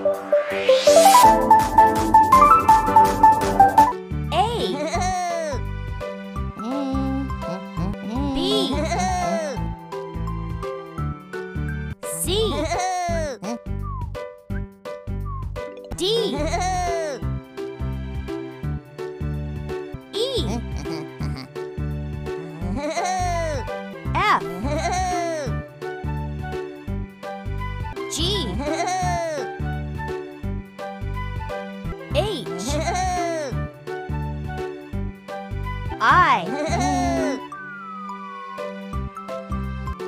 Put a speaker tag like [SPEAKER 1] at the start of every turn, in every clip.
[SPEAKER 1] A. B. C. D. E. F I.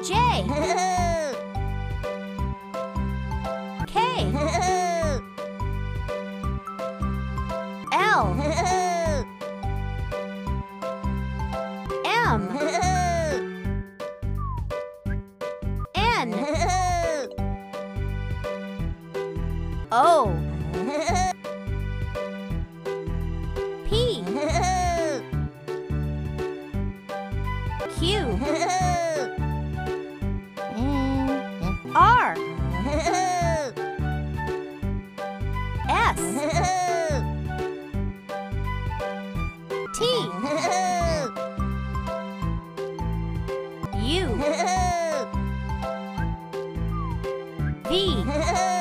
[SPEAKER 1] J. K. L. M. N. O Q. R. S. T. U. V.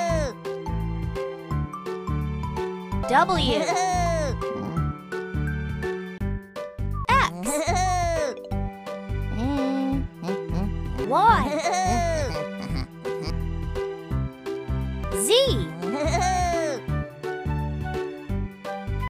[SPEAKER 1] W one.